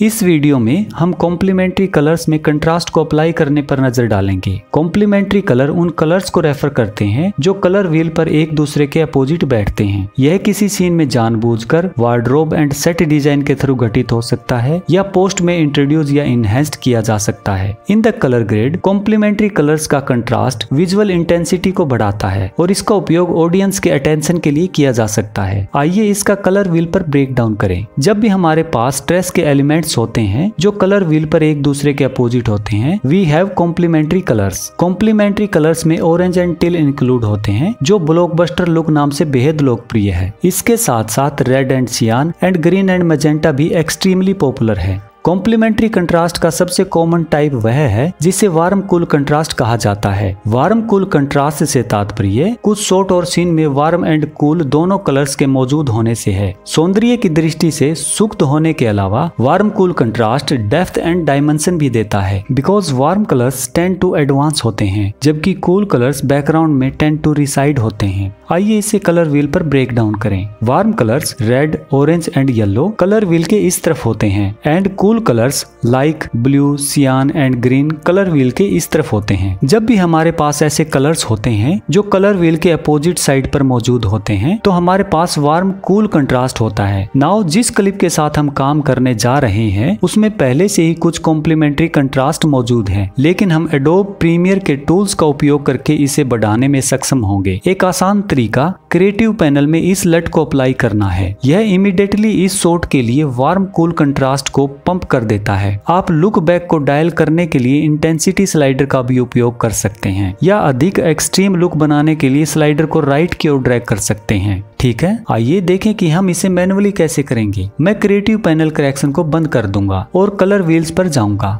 इस वीडियो में हम कॉम्प्लीमेंट्री कलर्स में कंट्रास्ट को अप्लाई करने पर नज़र डालेंगे। कॉम्प्लीमेंट्री कलर उन कलर्स को रेफर करते हैं जो कलर व्हील पर एक दूसरे के अपोजिट बैठते हैं। यह किसी सीन में जानबूझकर वार्ड्रोब एंड सेट डिज़ाइन के थ्रू घटित हो सकता है या पोस्ट में इंट्रोड्यूस या इनहेंस्ड किया जा सकता है। In the colour grade complementary colours का कंट्रास्ट विजुअल इंटेंसिटी को बढ़ाता है और इसका उपयोग ऑडियंस के अटेंशन के लिए किया जा सकता है। आइए इसका कलर व्हील पर ब्रेक डाउन करें। जब भी हमारे पास स्ट्रेस के एलिमेंट्स होते हैं, जो कलर व्हील पर एक दूसरे के अपोजिट होते हैं we have complementary colours complementary colours में ऑरेंज एंड टिल इंक्लूड होते हैं, जो ब्लॉकबस्टर लुक नाम से बेहद लोकप्रिय है। इसके साथ साथ red and cyan and green and magenta भी एक्सट्रीमली पॉपुलर है। कॉम्प्लीमेंट्री कंट्रास्ट का सबसे कॉमन टाइप वह है, जिसे वार्म कूल कंट्रास्ट कहा जाता है। वार्म कूल कंट्रास्ट से तात्पर्य, कुछ शॉट और सीन में वार्म एंड कूल दोनों कलर्स के मौजूद होने से है। सौंदर्य की दृष्टि से सुक्त होने के अलावा warm cool contrast depth and dimension भी देता है, because warm colours tend to advance होते हैं, जबकि कूल कलर्स बैकग्राउंड में टेन टू रिसाइड होते हैं। आइए इसे कलर व्हील पर ब्रेक डाउन करें। Warm colours red, orange and yellow colour wheel के इस तरफ़ होते हैं, and cool colours like blue cyan and green colour wheel के इस तरफ़ होते हैं। जब भी हमारे पास ऐसे कलर्स होते हैं, जो कलर व्हील के अपोजिट साइड पर मौजूद होते हैं तो हमारे पास वार्म कूल कंट्रास्ट होता है। नाउ जिस क्लिप के साथ हम काम करने जा रहे हैं, उसमें पहले से ही कुछ कॉम्प्लीमेंट्री कंट्रास्ट मौजूद है। लेकिन हम एडोब प्रीमियर के टूल्स का उपयोग करके इसे बढ़ाने में सक्षम होंगे। एक आसान तरीका क्रिएटिव पैनल में इस लट को अप्लाई करना है। यह इमिडिएटली इस शॉट के लिए वार्म कूल कंट्रास्ट को पंप कर देता है। आप लुक बैक को डायल करने के लिए इंटेंसिटी स्लाइडर का भी उपयोग कर सकते हैं, या अधिक एक्सट्रीम लुक बनाने के लिए स्लाइडर को राइट की ओर ड्रैग कर सकते हैं। ठीक है? आइए देखें कि हम इसे मैनुअली कैसे करेंगे। मैं क्रिएटिव पैनल करेक्शन को बंद कर दूँगा और कलर व्हील्स पर जाऊँगा।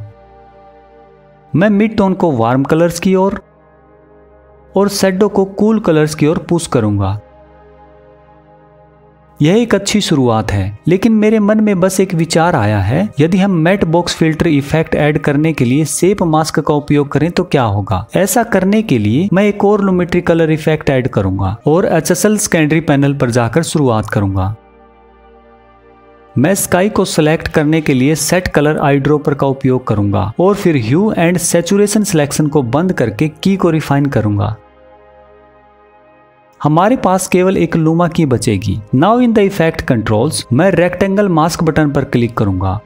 मैं मिड टोन को वार्म कलर्स की ओर और सेडो को कूल कलर्स की ओर पुश करूँगा। यह एक अच्छी शुरुआत है, लेकिन मेरे मन में बस एक विचार आया है, यदि हम matte box filter effect add करने के लिए सेप मास्क का उपयोग करें तो क्या होगा? ऐसा करने के लिए मैं एक और लुमेट्री कलर इफ़ेक्ट ऐड करूँगा और H S L secondary panel पर जाकर शुरुआत करूँगा। मैं स्काई को सिलेक्ट करने के लिए सेट कलर आईड्रोपर का उपयोग करूँगा और फिर ह्यू एंड सेचुरेशन सिलेक्शन को बंद करके की को रिफाइन करूँगा। हमारे पास केवल एक लूमा की बचेगी now in the effect controls मैं रेक्टेंगल मास्क बटन पर क्लिक करूँगा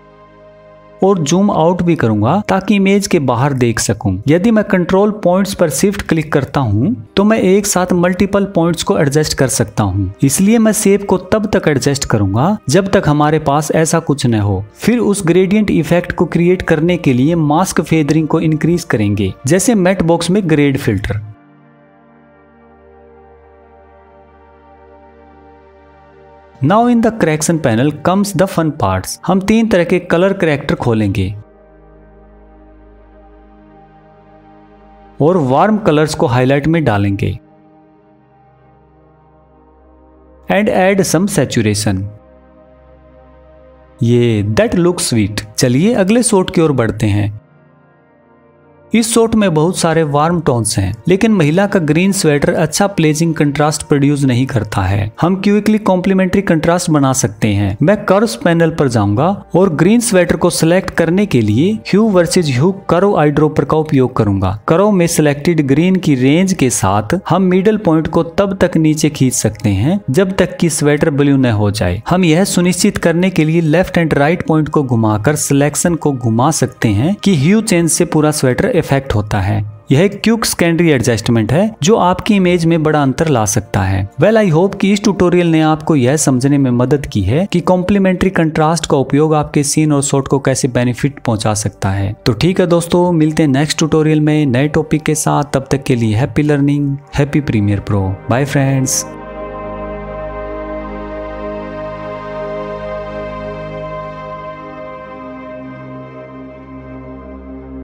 और जूम आउट भी करूँगा ताकि इमेज के बाहर देख सकूँ। यदि मैं कंट्रोल पॉइंट्स पर शिफ्ट क्लिक करता हूँ, तो मैं एक साथ मल्टीपल पॉइंट्स को एडजस्ट कर सकता हूँ। इसलिए मैं शेप को तब तक एडजस्ट करूँगा जब तक हमारे पास ऐसा कुछ न हो फिर उस ग्रेडियंट इफ़ेक्ट को क्रिएट करने के लिए मास्क फेदरिंग को इंक्रीज करेंगे जैसे मेट बॉक्स में grade filter now in the correction panel comes the fun parts हम तीन तरह के कलर करेक्टर खोलेंगे। और वार्म कलर्स को हाईलाइट में डालेंगे। एंड एड सम सेचुरेशन ये दैट लुक स्वीट चलिए अगले शॉट की ओर बढ़ते हैं। इस शॉट में बहुत सारे वार्म टोन्स हैं, लेकिन महिला का ग्रीन स्वेटर अच्छा प्लेजिंग कंट्रास्ट प्रोड्यूस नहीं करता है। हम क्विकली कॉम्प्लीमेंट्री कंट्रास्ट बना सकते हैं। मैं कर्व पैनल पर जाऊँगा और ग्रीन स्वेटर को सिलेक्ट करने के लिए hue versus hue curve eyedropper का उपयोग करूँगा। कर्व में सिलेक्टेड ग्रीन की रेंज के साथ हम मिडल पॉइंट को तब तक नीचे खींच सकते हैं, जब तक की स्वेटर ब्लू न हो जाए। हम यह सुनिश्चित करने के लिए लेफ़्ट एंड राइट पॉइंट को घुमाकर सिलेक्शन को घुमा सकते हैं कि ह्यू चेंज से पूरा स्वेटर इफ़ेक्ट होता है। यह क्यूक स्कैंडरी एडजस्टमेंट है, जो आपकी इमेज में बड़ा अंतर ला सकता है। वेल आई होप कि इस ट्यूटोरियल ने आपको यह समझने में मदद की है कि कॉम्प्लीमेंट्री कंट्रास्ट का उपयोग आपके सीन और शॉट को कैसे बेनिफिट पहुँचा सकता है। तो ठीक है दोस्तों, मिलते हैं नेक्स्ट ट्यूटोरियल में नए टॉपिक के साथ। तब तक के लिए happy learning happy Premiere Pro bye friends